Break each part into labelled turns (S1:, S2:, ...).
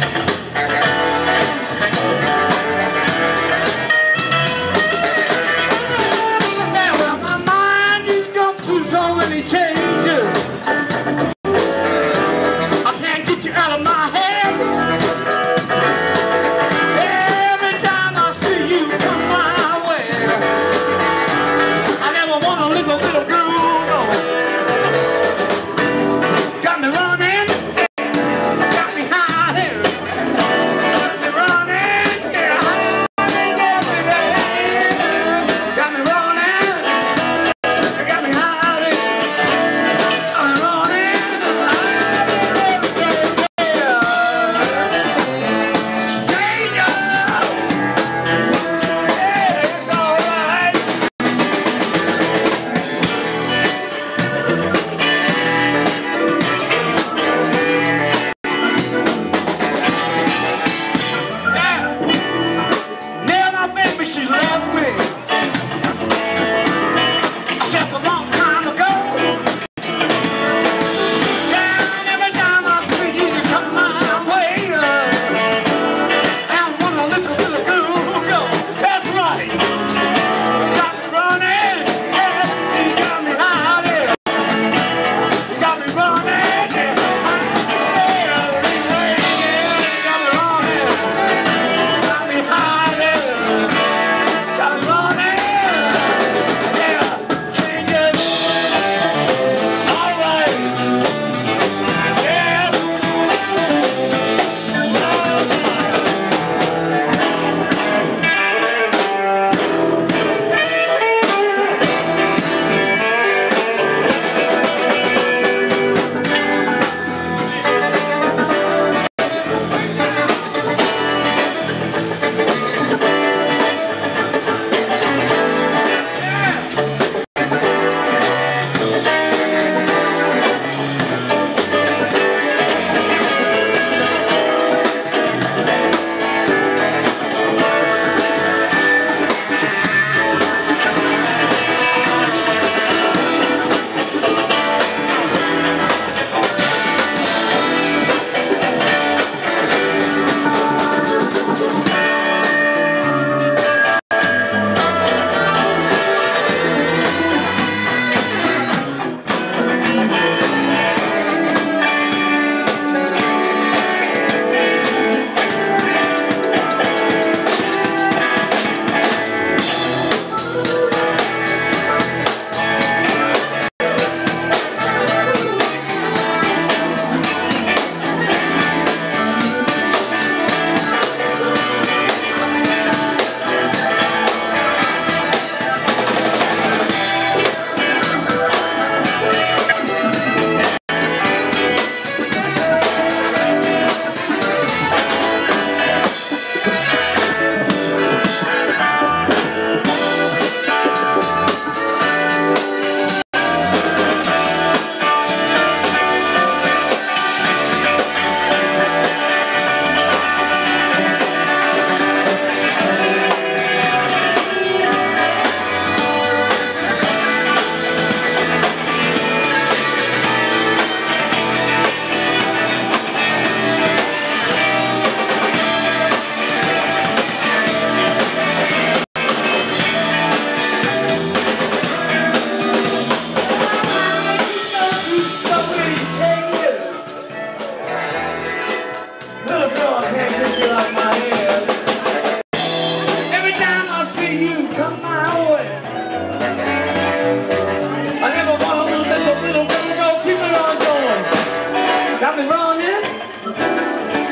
S1: you.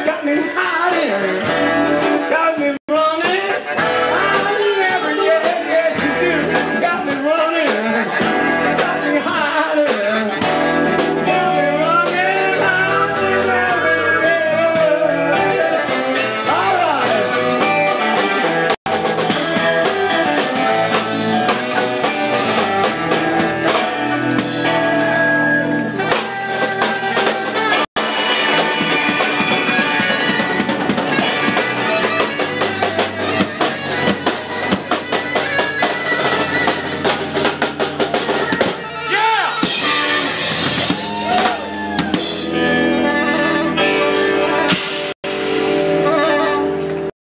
S1: Got me hot.